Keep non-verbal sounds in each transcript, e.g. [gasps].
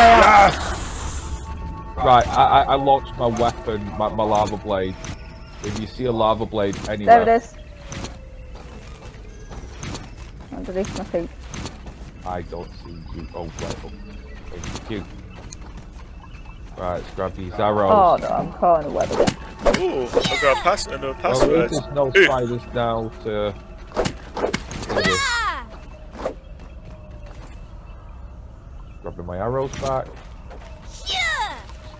my ass. Right, I, I, I launched my weapon, my, my lava blade. If you see a lava blade anywhere. There it is. Underneath my feet. I don't see you. Oh, right. Oh, thank you. Right, let's grab these arrows. Oh no, I'm caught in the web again. Ooh, I've got a pass another Well, password. least there's no Ooh. spiders now to. Ah! do this. Grabbing my arrows back.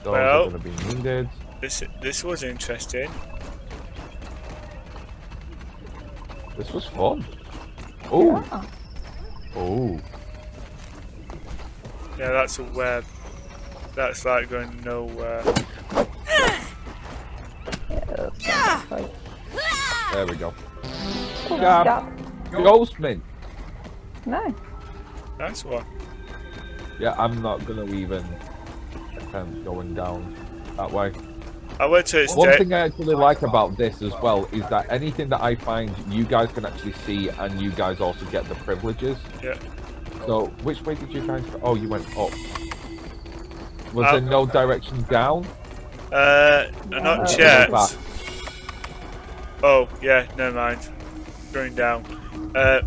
Those Well. are going to be needed. This this was interesting. This was fun. Oh, Yeah. oh. Yeah, that's a web. That's like going nowhere. Yeah, that's not right. There we go. Oh, Yeah. Ghostman. No. Nice one. Yeah, I'm not gonna even attempt going down that way. I went to its One thing I actually like about this as well is that anything that I find, you guys can actually see, and you guys also get the privileges. Yeah. So, which way did you guys go? Oh, you went up. Was Uh, there no direction down? Uh, not back. Oh, yeah, never mind. Going down. Uh,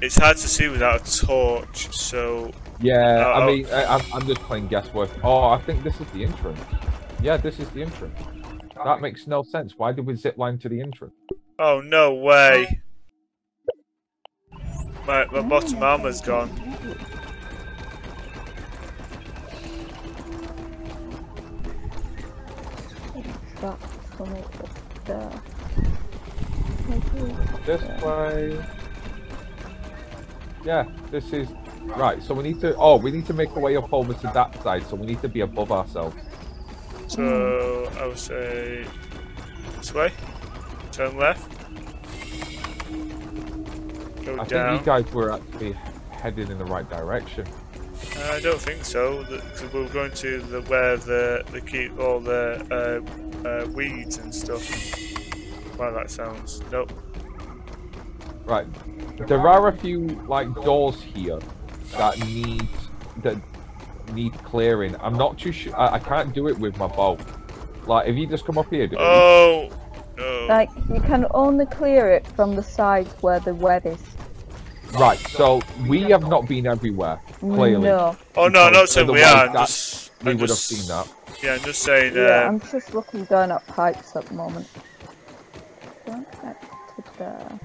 it's hard to see without a torch, so Yeah, Oh, I oh. mean, I, I'm, I'm just playing guesswork. Oh, I think this is the entrance. Yeah, this is the entrance. That makes no sense. Why did we zip line to the entrance? Oh no way! My my bottom armor's gone. That's from over there. This way. Yeah, this is right. So we need to. Oh, we need to make our way up over to that side. So we need to be above ourselves. So I would say this way. Turn left. Go I think you guys were actually heading in the right direction. Uh, I don't think so. Because we're going to the where the they keep all the uh, uh, weeds and stuff. Wow, that sounds nope. Right. There are a few like doors here that need that need clearing. I'm not too sure. I, I can't do it with my bow. Like if you just come up here. do- Oh no! Like, you can only clear it from the sides where the web is. Right. So we have not been everywhere. Clearly. No. oh no, not because saying we are. That- just, We I'm would have seen that. Yeah, I'm just saying. Yeah, Um, I'm just looking down at pipes at the moment. Don't get to there.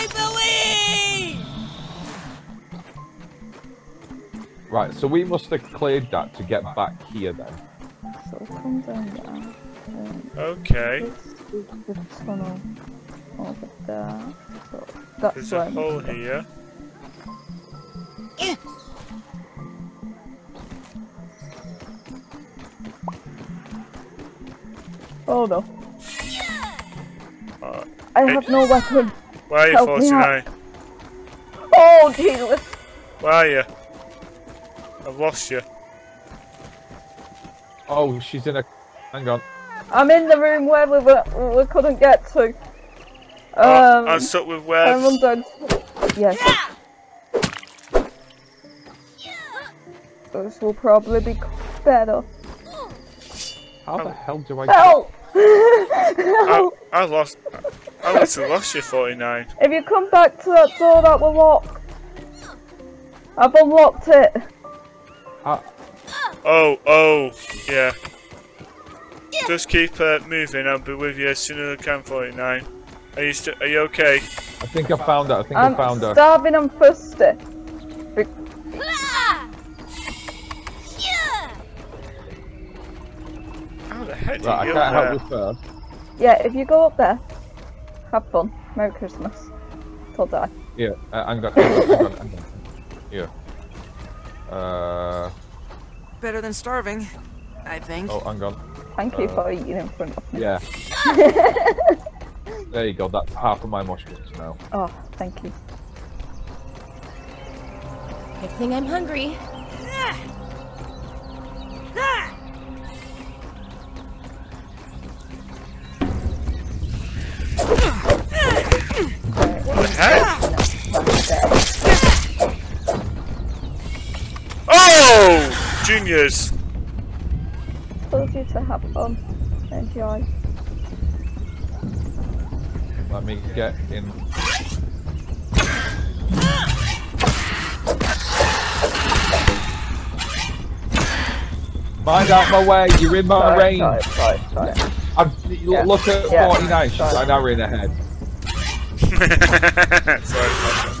I believe! Right. So we must have cleared that to get back here then. So come down there. Um, okay. this is the tunnel over there. So that's There's where a I'm hole going. here. Oh no. Uh, I have no weapon. Where are you, Help 49? Oh Jesus. Where are you? I've lost you. Oh, she's in a. Hang on. I'm in the room where we were, we couldn't get to. Oh, Um, I'm stuck with I webs. run down. Yes. This will probably be better. How Oh. the hell do I? Get... [laughs] Help! I, Help! I lost. I must have lost you, 49. If you come back to that door that will lock. I've unlocked it. Ah, Oh, oh, yeah. Just keep uh, moving. I'll be with you as soon as I can, 49. Are you st- Are you okay? I think I found her. I think I'm I found her. starving and thirsty. How the heck did Right, I you can't get help you first. Yeah, if you go up there, have fun. Merry Christmas. Till die. Yeah, uh, hang on, hang on, hang on, hang on. Here. Uh, Better than starving, I think. oh, hang on. Thank you Uh, for eating in front of me. Yeah. [laughs] there you go. That's half of my mushrooms now. Oh, thank you. Good thing I'm hungry. Juniors. Told you to have fun. Enjoy. Let me get in. Mind out my way, you're in my Sorry, range. sorry, sorry, sorry. I'm, Yeah. Look at Yeah. 49, she's Sorry. an hour in ahead. [laughs] [laughs] Sorry.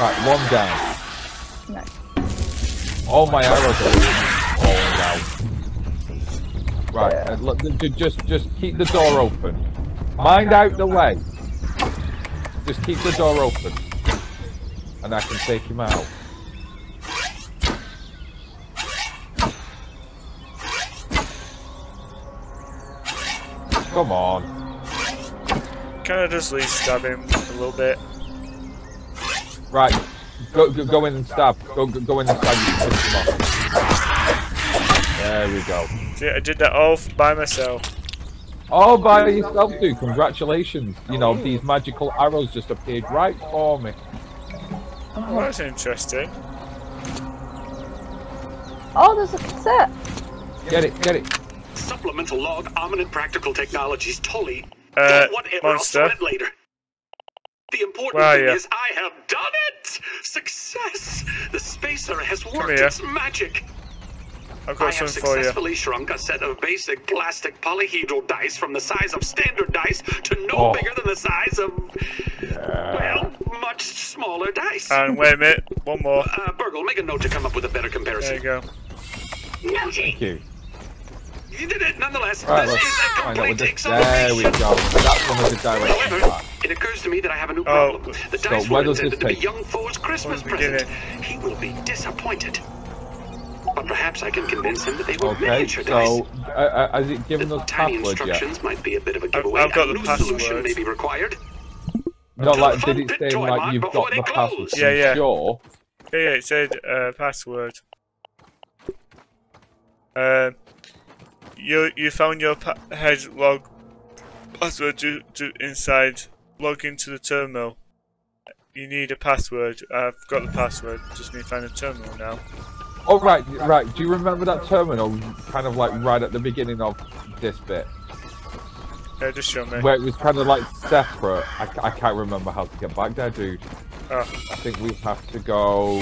Right, one down. No. All my arrows are oh no. Right, Yeah. uh, look, just just keep the door open. Mind out the way. Just keep the door open, and I can take him out. Come on. Can I just at least stab him a little bit? Right, go go, go in and stab. Go go, go in and stab. You can finish him off. There we go. See, I did that all by myself. All by yourself, dude. Congratulations. You know, these magical arrows just appeared right for me. Oh, that's interesting. Oh, there's a cassette. Get it, get it. Supplemental log, Ominent Practical Technologies, Tully. Uh, Don't whatever, I'll monster. it later. The important Where thing ya? is I have done it! Success! The spacer has worked its magic. I've I got have something for you. successfully shrunk a set of basic plastic polyhedral dice from the size of standard dice to no Oh. bigger than the size of, well, much smaller dice. And wait a minute, one more. uh, Burgle, make a note to come up with a better comparison. There you go. Noting. Thank you. You did it, nonetheless. Right, this is a complete what this. There we go. That's one of the directions. However, it occurs to me that I have a new Oh, problem. The so dice where were does this intended to be young Foe's Christmas From the present. He will be disappointed. But perhaps I can convince him that they were Okay, miniature so dice. uh, uh, has it given The us tiny password yet? instructions might be a bit of a giveaway. I've got and the a new solution password. may be required. Not like did it pit say like you've got they the password? close. Yeah, yeah. Sure. Yeah, yeah, it said uh, password. Uh, you you found your pa- head log password to, to inside. Log into the terminal. You need a password. I've got the password. Just need to find a terminal now. Oh right, right. Do you remember that terminal? Kind of like right at the beginning of this bit, Yeah, just show me. where it was kind of like separate. I, I can't remember how to get back there, dude. Oh, I think we have to go.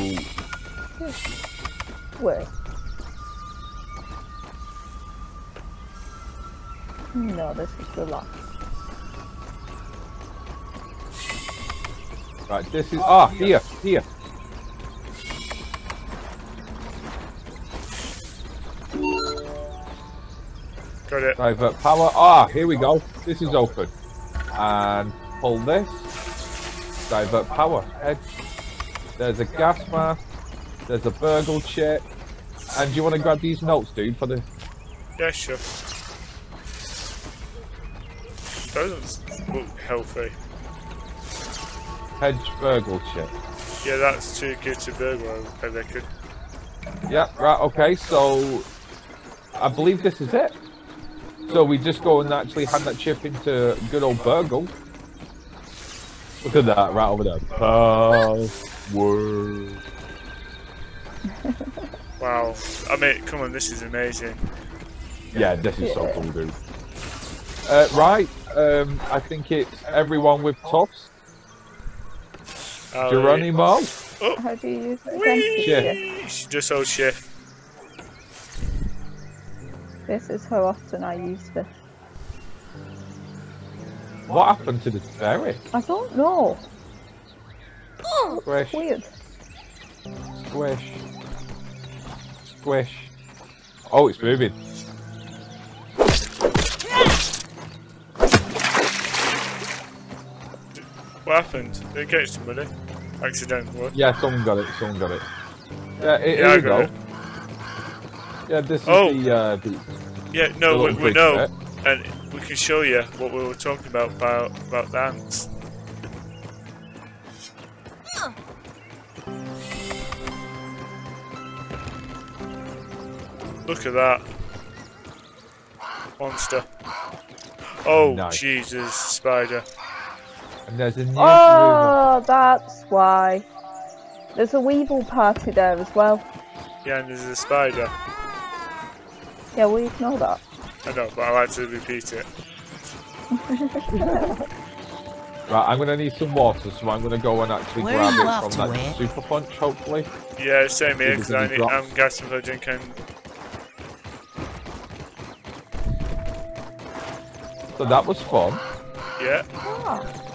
Where? No, this is the lock. Right, this is ah here, here. got it. Divert power. Ah, here we go. This is open. And pull this. Divert power. Head. There's a gas mask. There's a burgle chip. And do you want to grab these notes, dude, for the Yeah, sure. Doesn't look healthy. hedge burgle chip? Yeah, that's too good to burglar, I reckon. Yeah, right, okay, so I believe this is it. So we just go and actually hand that chip into good old Burgle. Look at that, right over there. Password. [laughs] Wow. I mean, come on, this is amazing. Yeah, this is so cool, dude. Uh, right, um, I think it's everyone with tufts. Ali- Geronimo. How do you use it again? Shift. Shift. Just hold shift. This is how often I use this. What happened to the berry? I don't know. [gasps] Squish, Weird. squish, squish. Oh, it's moving. What happened? Did it get somebody? Accidentally. Yeah, someone got it. Someone got it. Yeah, here, Yeah, here we go. it. Yeah, this is Oh. the, uh, the Yeah, The no, we, we know. bit. And we can show you what we were talking about about, about the ants. Look at that. Monster. Oh, Nice. Jesus, spider. And there's a new oh, room. Oh, that's why. There's a Weevil party there as well. Yeah, and there's a spider. Yeah, we ignore that. I know, but I like to repeat it. [laughs] Right, I'm gonna need some water, so I'm gonna go and actually Where grab are you it from that Ed? super punch, hopefully. Yeah, same here, Give because I need, drops. Um, I'm gassing for drinking. So that was fun. Yeah, ah.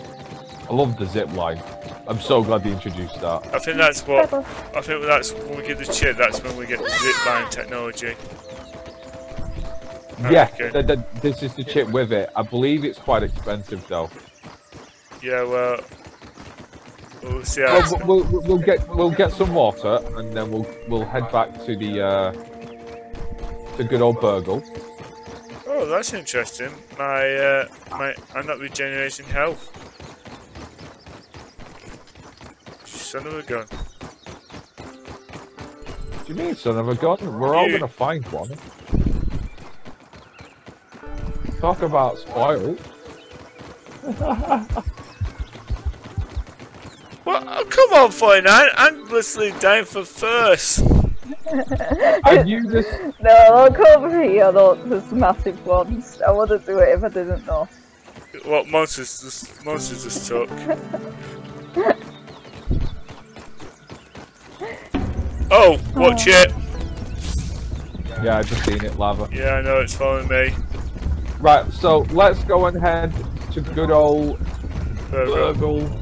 I love the zip line. I'm so glad they introduced that. I think that's what. I think that's when we get the chip. That's when we get the zip line technology. Yeah, Okay. th- th- this is the chip with it. I believe it's quite expensive though. Yeah, well, we'll see how. Well, we'll, we'll, we'll get we'll get some water and then we'll we'll head back to the uh, the good old Burgle. Oh, that's interesting. My, uh, my, I'm not regenerating health. Son of a gun. What do you mean, son of a gun? We're all You- gonna find one. Talk about spoiled. [laughs] well, Oh, come on, 49. I'm blissfully dying for first. [laughs] I knew this. No, look over here, look, there's massive ones. I wouldn't do it if I didn't know. What monsters? Just, monsters just took. [laughs] Oh, watch it. Yeah, I've just seen it, lava. Yeah, I know it's following me. Right, so let's go and head to good old Burgle. Burgle.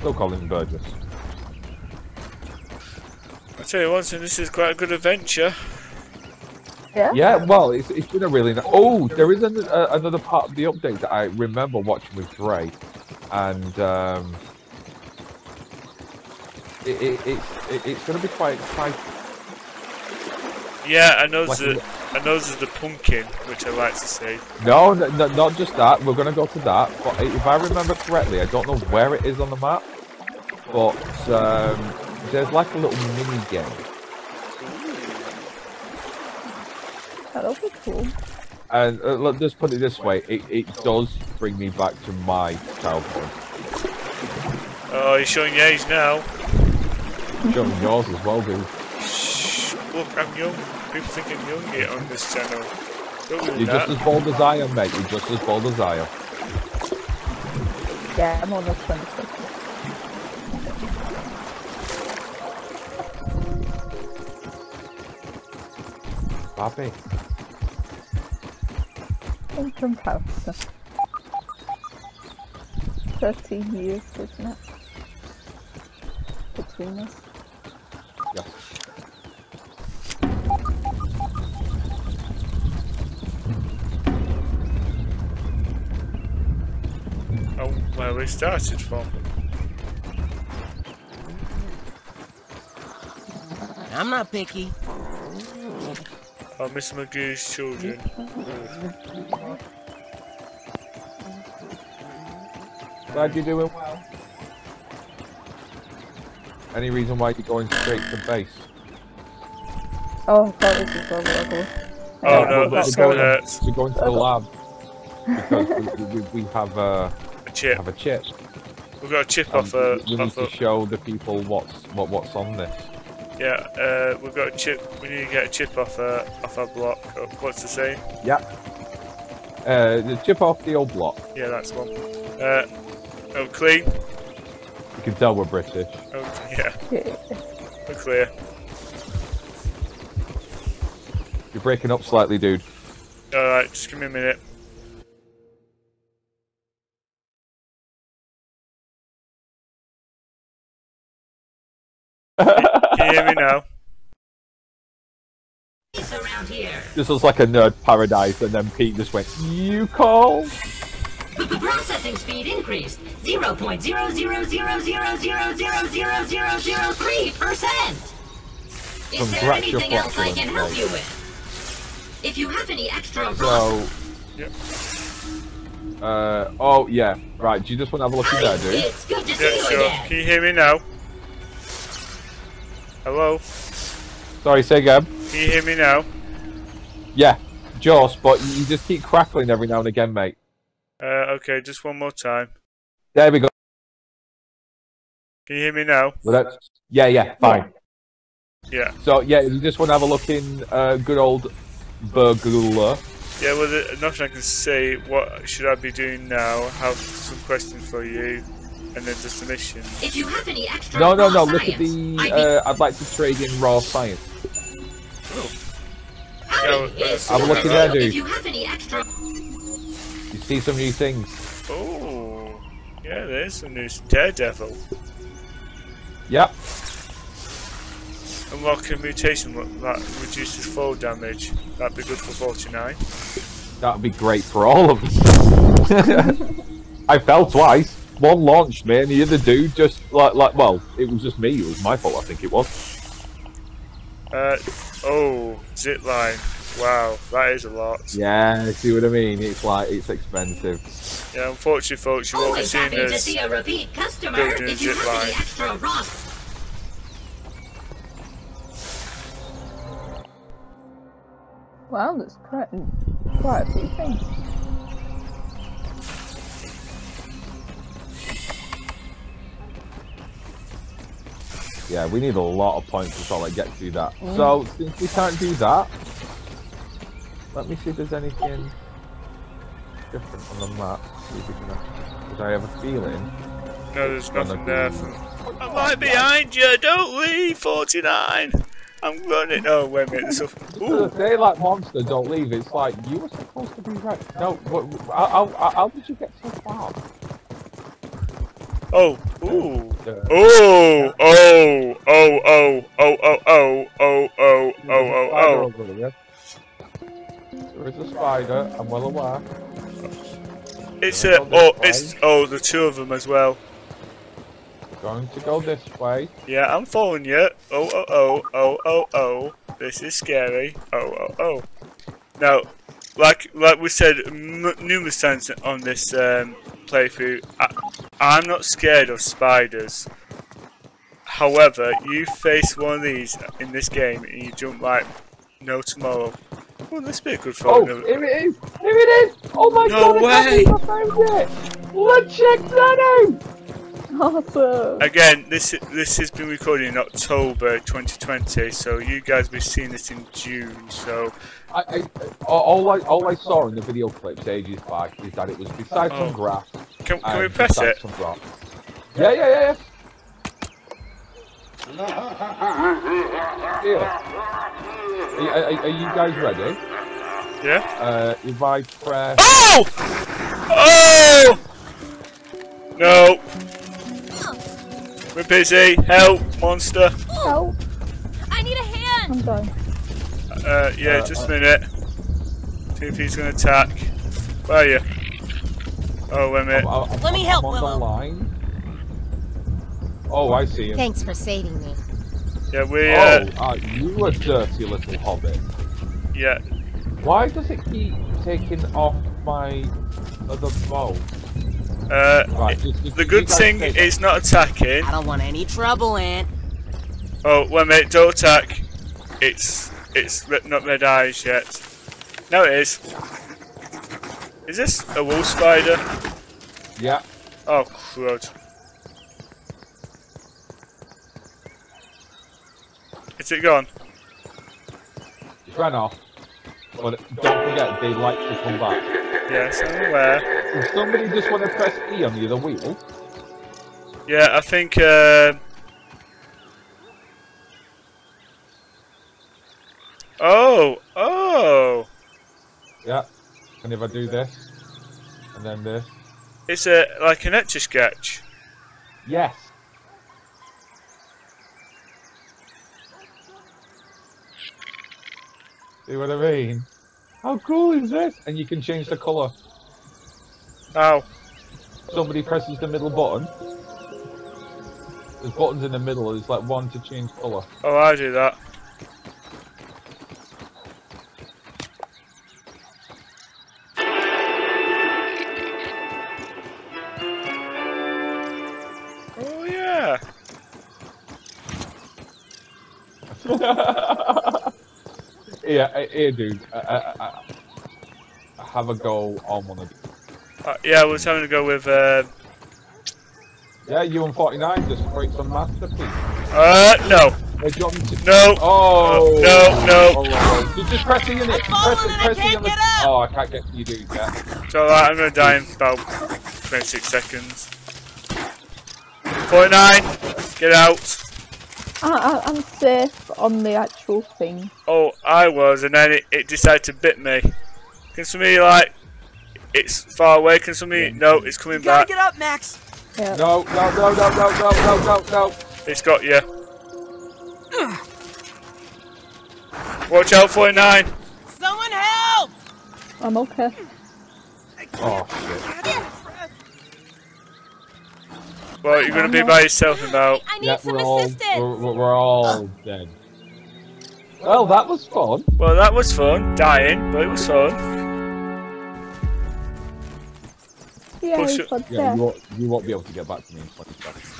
Still call him Burgess. I tell you one thing, this is quite a good adventure. Yeah? Yeah, well, it's, it's been a really. ni- Oh, there is an, uh, another part of the update that I remember watching with Dre, and um, it, it, it's it, it's going to be quite exciting. Yeah, I know the, I know there's the pumpkin, which I like to see. No, no, no, not just that. We're going to go to that. But if I remember correctly, I don't know where it is on the map, but um, there's like a little mini game. That'll be cool. And uh, let, just put it this way, it, it does bring me back to my childhood. Oh, you're showing your age now. Showing yours as well, dude. Shh, look, I'm young. People think I'm young here on this channel. Don't You're that. just as bold as I am, mate. You're just as bold as I am. Yeah, I'm almost 26. Bobby. In comparison. 13 years, isn't it? Between us. Yes. Oh, where we started from. I'm not picky. Oh, Mr. Magoo's children. Glad you're doing well. Any reason why you're going straight to base? Oh, I thought this was over ugly. Oh Yeah, no, we're- that's we're gonna hurt. We're going to the lab because we, we, we have uh, A chip. have a chip. We've got a chip off a. we need Off to a show the people what's what what's on this. yeah, uh, we've got a chip. We need to get a chip off a off our block. Oh, what's the saying? Yeah. Uh, the chip off the old block. Yeah, that's one. Uh, oh, clean. You can tell we're British. Oh, yeah, [laughs] Yeah. we're clear. You're breaking up slightly, dude. Alright, just give me a minute. Can you hear me now? This was like a nerd paradise, and then Pete just went, "You call?" The processing speed increased 0.000000003%. Is there anything else I can help mate. you with? If you have any extra So, Yep. uh, oh yeah, right. Do you just want to have a look at Hi, there, dude? it's good to see Yeah, you sure. again. Can you hear me now? Hello? Sorry, say again. Can you hear me now? Yeah, just, but you just keep crackling every now and again, mate. Uh, okay, just one more time. There we go. Can you hear me now? Well, yeah, yeah, fine. Yeah. So yeah, you just want to have a look in uh, good old Burglar. Yeah, well, there, nothing I can say. What should I be doing now? I have some questions for you, and then just a mission. If you have any extra No, no, raw no. Look at the. I'd be- Uh, I'd like to trade in raw science. Yeah, Howdy, it's Have a look in Susan. there, dude. If you have any extra You see some new things. Oh, yeah, there's a new Daredevil. Yep. Unlock a mutation that reduces fall damage. That'd be good for 49. That'd be great for all of us. [laughs] I fell twice. One launched me, and the other dude just like like. Well, it was just me. It was my fault. I think it was. Uh, oh, zip line. Wow, that is a lot. Yeah, see what I mean? It's like it's expensive. Yeah, unfortunately, folks, you won't be always seeing happy to this. see a repeat customer. If you zip have any line. extra raw Wow, that's quite, quite a few things. Yeah, we need a lot of points to sort of get through that. Mm. So since we can't do that, let me see if there's anything different on the map. See if we can. Because I have a feeling. No, there's nothing there. be- For... I'm right behind you. Don't leave, 49. I'm running. Oh, wait a minute. A... Ooh. They like monster, don't leave. It's like you were supposed to be right. No, what, how, how, how did you get so far? Oh, ooh. Oh, oh, oh, oh, oh, oh, oh, oh, oh, oh, oh, oh. There. Is a spider. I'm well aware. It's a, oh, it's, oh, the two of them as well. Going to go this way. Yeah, I'm following you. Oh, oh, oh, oh, oh, oh. This is scary. Oh, oh, oh. Now, like like we said m- numerous times on this um, playthrough, I, I'm not scared of spiders. However, you face one of these in this game and you jump like no tomorrow. Well, this be a good Oh, here it is! Here it is! Oh my No god! way! I can't believe I found it! Let's check that out! Awesome! Again, this this has been recorded in October 2020, so you guys will be seeing this in June. So I, I, all, I, all I saw in the video clips ages back is that it was beside Oh. some grass. can, can we press it? Some rocks. Yeah, yeah, yeah, yeah. [laughs] Here. Are, are, are you guys ready? Yeah. Uh, if I press... Oh! Oh! No. We're busy. Help, monster. Help! I need a hand. I'm dying. Uh, yeah, Uh, just a minute. See if he's gonna attack. Where are you? Oh, wait a minute. I'm- I'm- Let me help, I'm on Willow. the line. Oh, I see him. Thanks for saving me. Yeah, we, uh, Oh, uh, you a dirty little hobbit. yeah. Why does it keep taking off my other bow? Uh, Right, just- just- the good thing take- it's not attacking. I don't want any trouble, Aunt. Oh, wait a minute, don't attack. It's, it's not red eyes yet. No, it is. Is this a wolf spider? Yeah. Oh, crud. Is it gone? It ran off. But don't forget, they like to come back. Yes, I'm aware. If somebody just want to press E on the other wheel, Yeah, I think. Uh... Oh, oh! yeah. And if I do this, and then this, It's a like an etch a sketch. yes. See what I mean? How cool is this? And you can change the colour. Ow! Somebody presses the middle button. There's buttons in the middle. There's like one to change colour. Oh, I do that. Yeah, uh, here, dude. Uh, uh, uh, have a go on one of these. Uh, yeah, I was having to go with. Uh, Yeah, you and 49 just create some masterpiece. Uh, no. Hey, do you want me to- No. Oh! No, no. Oh, oh, oh. Just, just press the unit. I've fallen Press it, and I press the can't get up. Oh, I can't get to you, dude. Yeah. It's alright, I'm gonna die in about 26 seconds. 49, get out. I, I, I'm safe on the actual thing. Oh, I was, and then it, it decided to bit me. Can somebody, like, it's far away, can somebody, no, it's coming Gotta back. get up, Max. Yeah. No, no, no, no, no, no, no, no, no. It's got you. Watch out, 49. Someone help! I'm okay. Oh, shit. Well, you're gonna be by yourself in about. I need Yeah, some we're assistance. we're, we're we're all dead. Well, that was fun. Well, that was fun, dying, but it was fun. Yeah, Push it's it. Yeah, yeah. you won't, you won't be able to get back to me in 20 seconds.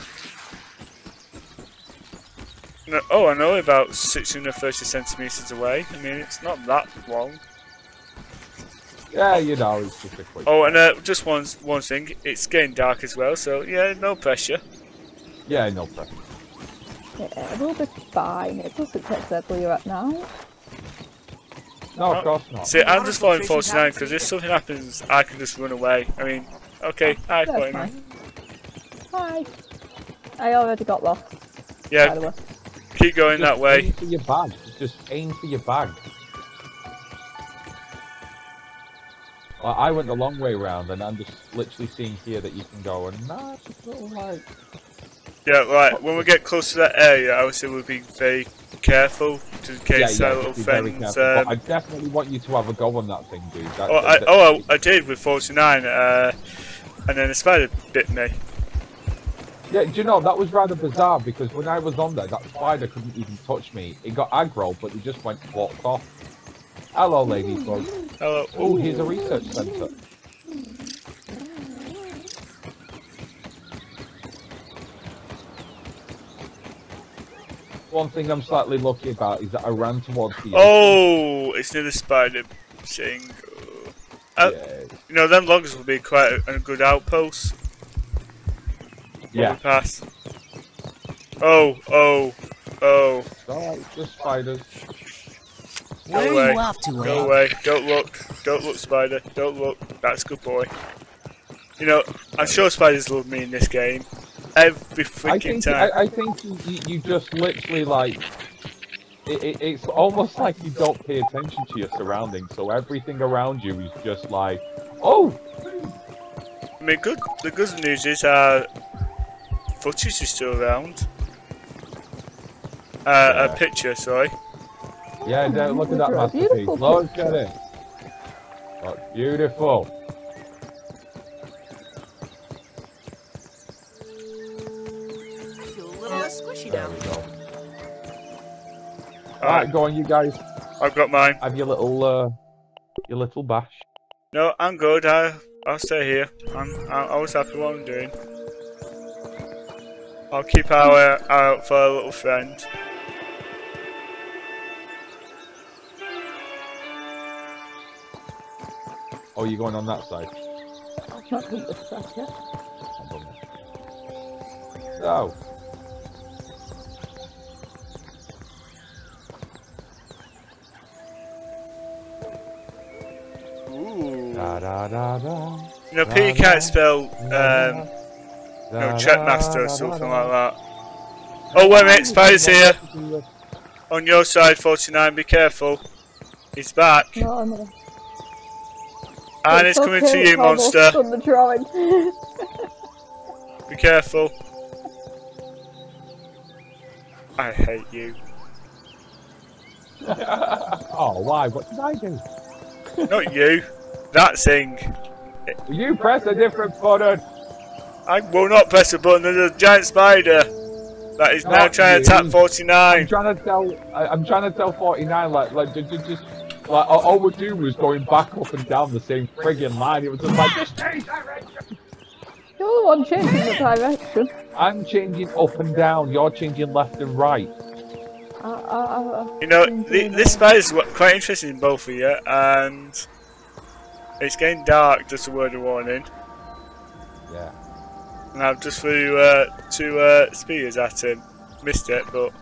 No, oh, I know about 630 centimeters away. I mean, it's not that long. Yeah, you know, it's just a quick. Oh, and uh, just one one thing, it's getting dark as well, so yeah, no pressure. Yeah, no pressure. Yeah, we'll be fine. It doesn't take deadly right now. No, of course not. See, I'm just following 49 because if something happens, I can just run away. I mean, okay, hi, That's 49. Hi. I already got lost, by the Yeah, way. keep going Just that way. Aim for your bag. Just aim for your bag. I went the long way round, and I'm just literally seeing here that you can go and nah, just little like. Yeah, right, when we get close to that area, I would say we'll be very careful to in Yeah, case yeah, our just little friends. Um, I definitely want you to have a go on that thing, dude. That, oh, I, oh, I, I did with 49, uh, and then the spider bit me. Yeah, do you know that was rather bizarre because when I was on there, that spider couldn't even touch me. It got aggro, but it just went walked off. Hello, ladybug. Hello. Oh, here's a research centre. One thing I'm slightly lucky about is that I ran towards the. Oh, it's near the spider thing. Uh, Yeah, You know, them logs will be quite a, a good outpost. yeah. Pass. Oh, oh, oh. Alright, just spiders. Where away. are you off to, Go Wade? away. Don't look. Don't look, spider. Don't look. That's a good boy. You know, I'm sure spiders love me in this game. Every I freaking think time. I, I think you, you, you just literally like it, it, it's almost like you don't pay attention to your surroundings, so everything around you is just like, oh, I mean, good. The good news is uh, footage is still around. Uh, a picture, sorry. Yeah, there- look at that Look at that masterpiece. beautiful Look at it. Look, beautiful. I feel a little less squishy There now. go. Alright, Alright, go on, you guys. I've got mine. I have your little, uh, your little bash. No, I'm good. I, I'll stay here. I'm, I'm always happy with what I'm doing. I'll keep our eye out for a little friend. Oh, you're going on that side. I've not done this side yet. I've done that. So, Ooh. da da da da. You know, Peter can't spell um, no, Trekmaster or something like that. Oh, wait a minute, Spider's here. On your side, 49, be careful. He's back. No, I'm gonna... And it's It's coming okay, to you, monster. done the drawing. Be careful. I hate you. [laughs] oh, why? What did I do? Not you. That thing. You press a different button. I will not press a button. There's a giant spider that is now Not trying to you. attack 49. I'm trying to tell. I'm trying to tell 49 like like just, just like all all we're doing was going back up and down the same friggin' line. It was just like just change direction. You're the one changing the direction. I'm changing up and down. You're changing left and right. I, I, I, You know, th this spider's is quite interesting in both of you, and it's getting dark, just a word of warning. Yeah. and I've just threw uh, two uh, spears at him. Missed it, but.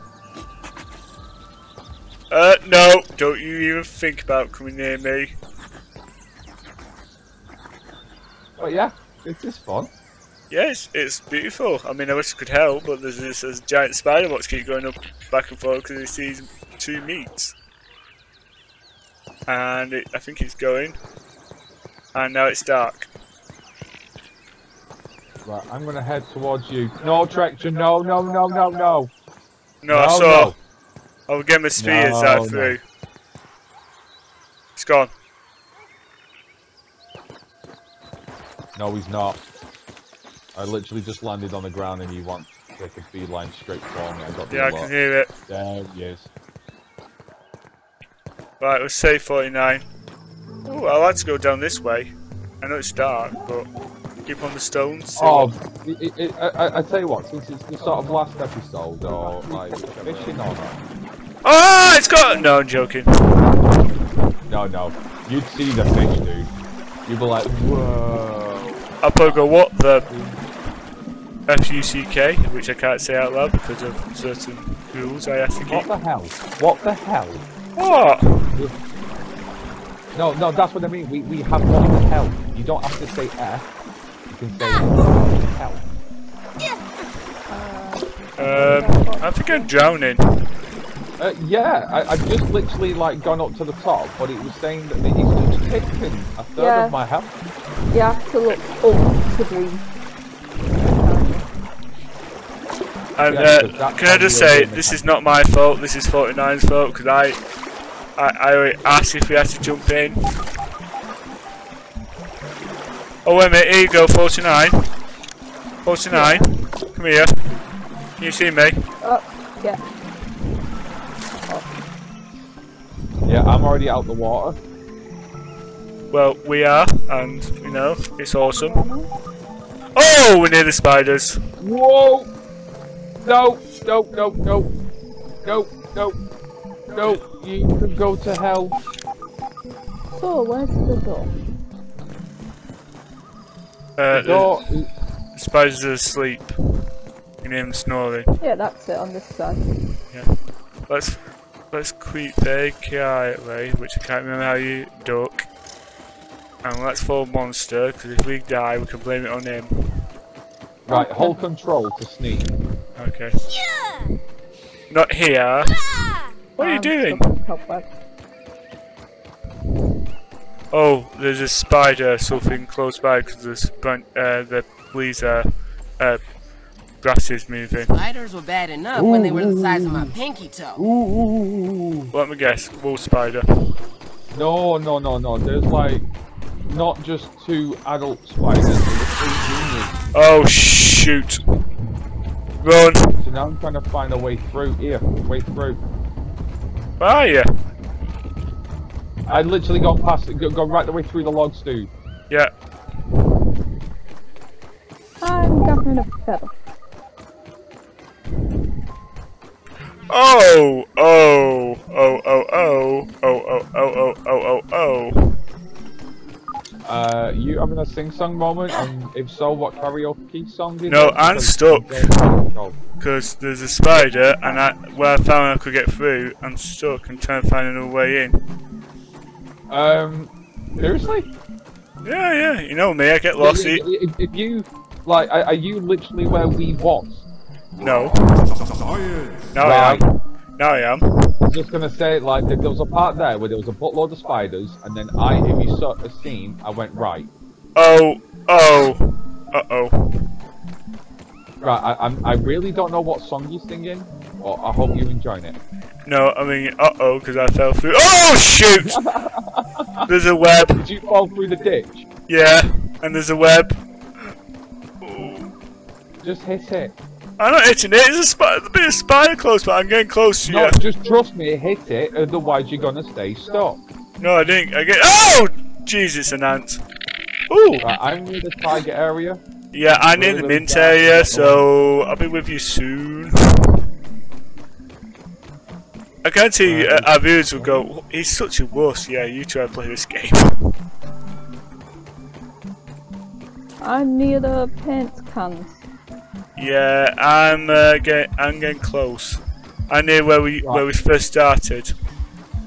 Uh, no! Don't you even think about coming near me. Oh yeah, it's just fun. Yes, it's beautiful. I mean, I wish I could help, but there's this, this giant spider box keep going up back and forth because it sees two meats. And it, I think it's going. And now it's dark. Right, I'm gonna head towards you. No traction, no, no, no, no, no. No, I No, saw. no. I'll get my spears No, out no. through. It's gone. No, he's not. I literally just landed on the ground and he wants to take a beeline straight for me. I got the Yeah, I alert. can hear it. There he is. Right, let's say 49. Oh, I like to go down this way. I know it's dark, but keep on the stones. Oh, it, it, I, I, tell you what, since it's the sort of last episode, or like fishing or not. Oh, ah, it's got. No, I'm joking. No, no. You'd see the fish, dude. You'd be like, whoa. Probably go what the F U C K, which I can't say out loud because of certain rules I have to keep. What the hell? What the hell? What? No, no, that's what I mean. We, we have what the hell. You don't have to say F. You can say hell. Um, I think I'm drowning. Uh, yeah, I, I've just literally like gone up to the top, but it was saying that it's just taken a third Yeah. of my health. You have to look up to green. And Yeah, uh, can I just say, this is not my fault. This is 49's fault because I, I, I asked if we had to jump in. Oh wait a minute, here you go, 49. 49, come here. Can you see me? Oh, yeah. Yeah, I'm already out the water. Well, we are, and you know, it's awesome. Uh-huh. Oh, we're near the spiders. Whoa! No, no, no, no, no, no, no. You can go to hell. So, where's the door? Uh, The door. the spiders are asleep. You hear them snoring. Yeah, that's it on this side. Yeah. Let's let's creep very quietly, which I can't remember how you duck. And let's fall monster, because if we die, we can blame it on him. Right, hold control to sneak. Okay. Not here. What are you Um, doing? So- help back. Oh, there's a spider something close by because the spran- uh, the leaves are uh, grass is moving. Spiders were bad enough when they were the size of my pinky toe. Ooh. Let me guess, wolf spider. No, no, no, no. There's like not just two adult spiders, there's three juniors. Oh shoot! Run! So now I'm trying to find a way through here. Way through. Where are you? I literally gone past, go- gone right the way through the logs, dude. Yeah. I'm gathering a feather. Oh! Oh! Oh! Oh! Oh! Oh! Oh! Oh! Oh! Oh! Oh! Oh! Uh, you having a sing-song moment? And if so, what karaoke song did No, it? I'm Because- stuck. Oh. Because there's a spider, and I, where I found I could get through, I'm stuck and trying to find another way in. Um, seriously? Yeah, yeah, you know me, I get lost. If, if, if you, like, are, are you literally where we was? No. Now I am. Now I am. I was just gonna say, like, there there was a part there where there was a buttload of spiders, and then I, if you saw a scene, I went right. Oh, oh, uh oh. Right, I, I'm, I really don't know what song you're singing, but I hope you're enjoying it. No, I mean, uh oh, because I fell through. Oh, shoot! [laughs] there's a web. Did you fall through the ditch? Yeah, and there's a web. Just hit it. I'm not hitting it, there's a, a bit of spider close, but I'm getting close to No, you. just trust me, hit it, otherwise you're gonna stay stuck. No, I didn't. I get. Oh! Jesus, an ant. Ooh! Right, I'm near the target area. Yeah, I'm in the mint area, so I'll be with you soon. I guarantee you, uh, our viewers will go, he's such a wuss, yeah, you try to play this game. I'm near the paint cans. Yeah, I'm uh, get, I'm getting close. I'm near where we where we first started.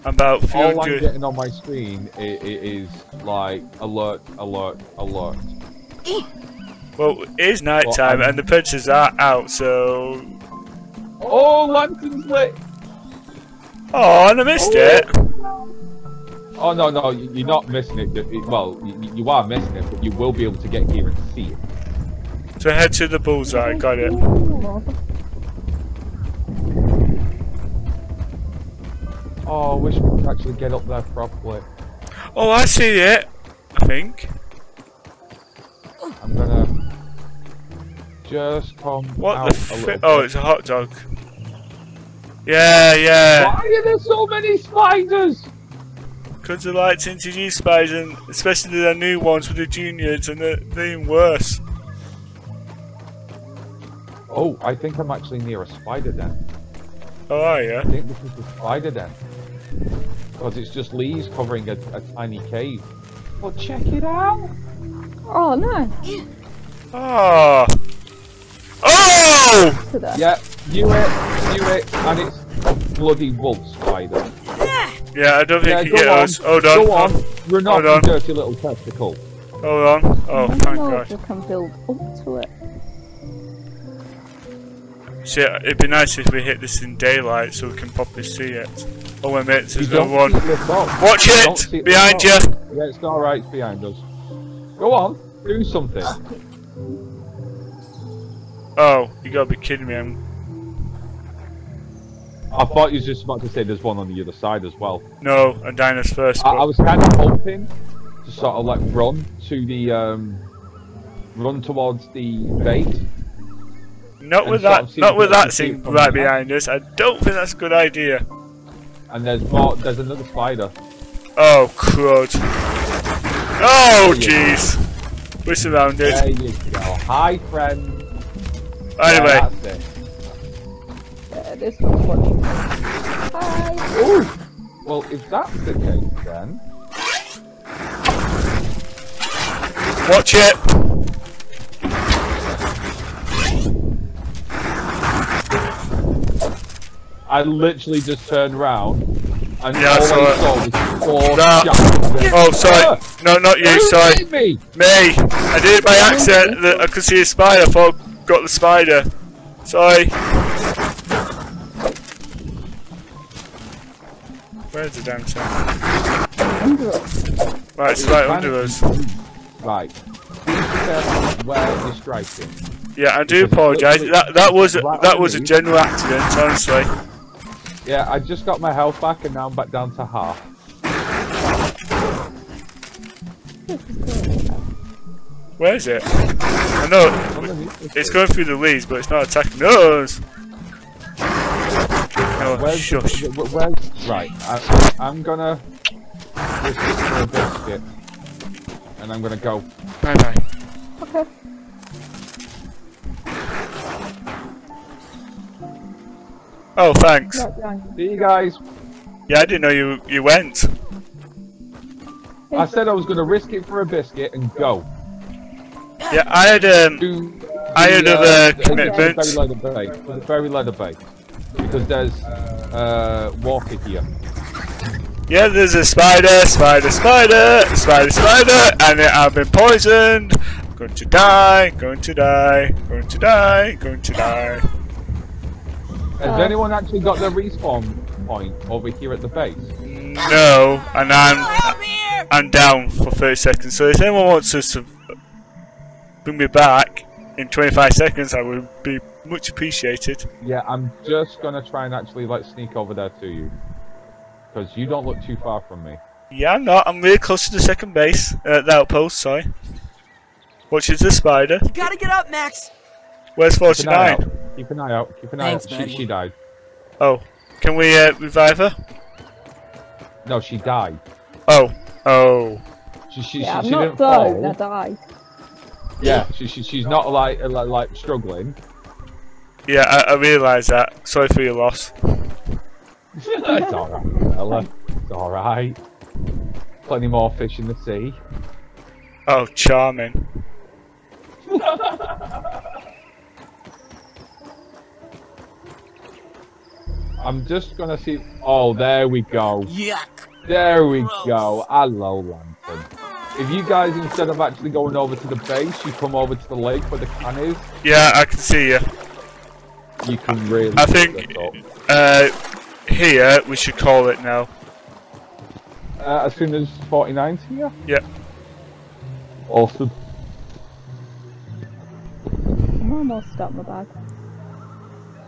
I'm about a few All I'm getting on my screen i i is like alert, alert, alert. Well, it is night time I'm- and the predators are out, so. Oh, lantern's lit. Oh, and I missed Oh. it. Oh no, no, you- you're not missing it. It- Well, you, you are missing it, but you will be able to get here and see it. So head to the bullseye. Got it. Oh, I wish we could actually get up there properly. Oh, I see it. I think. I'm gonna just come What out the a fi- Oh, it's a hot dog. Yeah, yeah. Why are there so many spiders? Because I like to introduce spiders, and especially the new ones with the juniors, and they're, they're even worse. Oh, I think I'm actually near a spider den. Oh, are you? I think this is the spider den. Because it's just leaves covering a, a tiny cave. Well, check it out. Oh, nice. Oh. Yeah, knew it, knew it, and it's a bloody wolf spider. Yeah, I don't think Yeah, you go get on, us. Hold on. Go on, you're not Hold on. a dirty little testicle. Hold on. Oh, I thank don't know if God. we can build up to it. See, it'd be nice if we hit this in daylight so we can properly see it. Oh, wait a minute, You there's no one. see it lift up. Watch You it! it Behind you! lift up. Yeah, it's alright, it's behind us. Go on, do something. Oh, you gotta be kidding me. I'm... I thought you were just about to say there's one on the other side as well. No, dying as first. I, But... I was kind of hoping to sort of like run to the um, run towards the base. Not with that, not with that thing right behind us. I don't think that's a good idea. And there's more. There's another spider. Oh, crud. Oh, jeez. We're surrounded. There you go. Hi, friend. Anyway, Yeah, that's it. Yeah, this looks funny. Hi. Ooh. Well, if that's the case, then watch it. I literally just turned round and Yeah, I saw I it. saw was four No. Oh, sorry. No, not you, who sorry. me? Me! I did it by accident. that I could see a spider. I thought I got the spider. Sorry. Where's the damn thing? Under us. Right, it's right under us. Right. Be careful striking. Yeah, I do apologise. That that was that was a general accident, honestly. Yeah, I just got my health back and now I'm back down to half. [laughs] Where is it? I know it's going through the leaves, but it's not attacking us. Oh, Where's, shush. wh- wh- where's, right, I, I'm gonna risk it for a biscuit. And I'm gonna go. Bye bye. Okay. Oh, thanks. Right behind you. See you guys. Yeah, I didn't know you you went. I said I was gonna risk it for a biscuit and go. Yeah, I had um. To I had uh, other to the commitments. Very leather bay. The very leather bay. Because there's uh, water here. Yeah, there's a spider, spider, spider, spider, spider, and I've been poisoned. Going to die, going to die, going to die, going to die. Has Uh, anyone actually got their respawn point over here at the base? No, and I'm I'm down for 30 seconds. So if anyone wants us to sub- bring me back in 25 seconds, I would be much appreciated. Yeah, I'm just gonna try and actually like sneak over there to you. Because you don't look too far from me. Yeah, I'm not. I'm really close to the second base, uh, the outpost. Sorry. Which is the spider. You gotta get up, Max. Where's Keep an eye 49? out. Keep an eye out. Keep an eye Thanks, out. She, she died. Oh, can we uh, revive her? No, she died. Oh, oh. She, she, Yeah, she, I'm she not didn't down. I died. Yeah, she, she, she's not like, uh, like like struggling. Yeah, I, I realise that. Sorry for your loss. [laughs] it's alright, Ella. It's alright. Plenty more fish in the sea. Oh, charming. [laughs] I'm just gonna see. Oh, there we go. Yuck. There we Gross. go. Hello, Lantern. If you guys, instead of actually going over to the base, you come over to the lake where the can is, Yeah, I can see you. you can really. I think uh, here we should call it now. Uh, as soon as 49's here? Yeah. Awesome. I'm almost got my bag.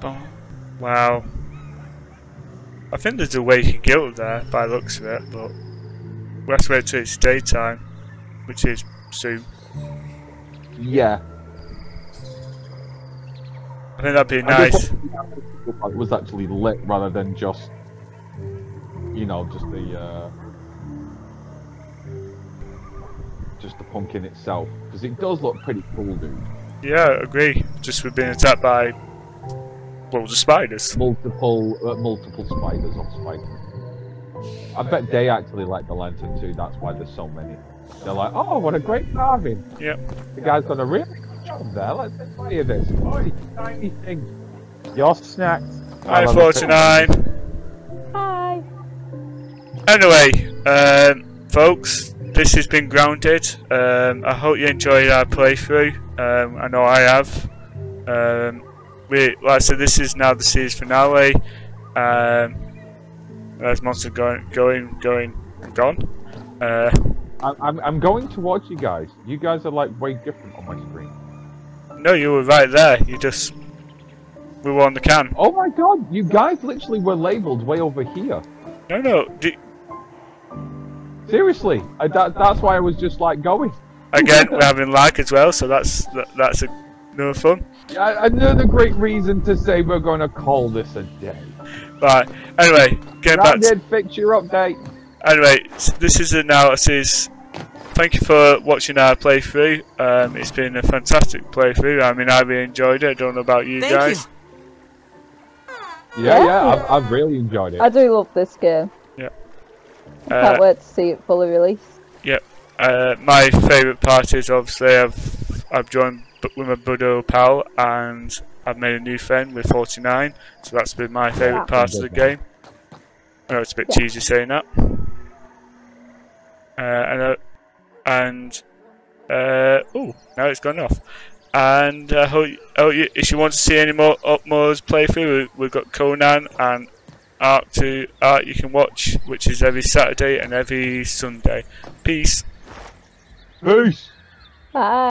Oh, wow. I think there's a waking guild there by the looks of it, but we have to wait till it's daytime, which is soon. Yeah. I think that'd be nice. it was actually lit rather than just, you know, just the, uh, just the pumpkin itself. Because it does look pretty cool, dude. Yeah, I agree. Just we've been attacked by loads of spiders. Multiple, uh, multiple spiders on spiders. I bet they actually like the lantern too. That's why there's so many. They're like, oh, what a great carving. Yep. The guy's done a really good job there. Let's play this. Oh, you tiny thing. Your snack. Hi, 49. Hi. Anyway, um, folks, this has been Grounded. Um, I hope you enjoyed our playthrough. Um, I know I have. Um, we, like I said, this is now the series finale. Um, there's Monster going, going, going, gone. Uh, I'm, I'm, going to watch you guys. You guys are like way different on my screen. no, you were right there. You just we were on the can. Oh my god, you guys literally were labeled way over here. No, no. Do, Seriously, I, that, that's why I was just like going. again, [laughs] we're having lag as well, so that's that, that's a, no fun. Yeah, another great reason to say we're going to call this a day. Right. Anyway, getting back. To, Grounded, fix your update. Anyway, this is analysis. Thank you for watching our playthrough. Um, it's been a fantastic playthrough. I mean, I really enjoyed it. I don't know about you Thank guys. you. Yeah, Yeah. yeah, I've, I've really enjoyed it. I do love this game. Uh, Can't wait to see it fully released. Uh, my favourite part is obviously I've I've joined with my buddy pal and I've made a new friend with 49. So that's been my favourite Yeah. part of the game. I know it's a bit Yeah. cheesy saying that. Uh, and uh, and uh, oh, now it's gone off. And uh, hope, hope you, if you want to see any more Upmore's playthrough, we- we've got Conan and Art to Art you can watch, which is every Saturday and every Sunday. Peace. Peace. Bye.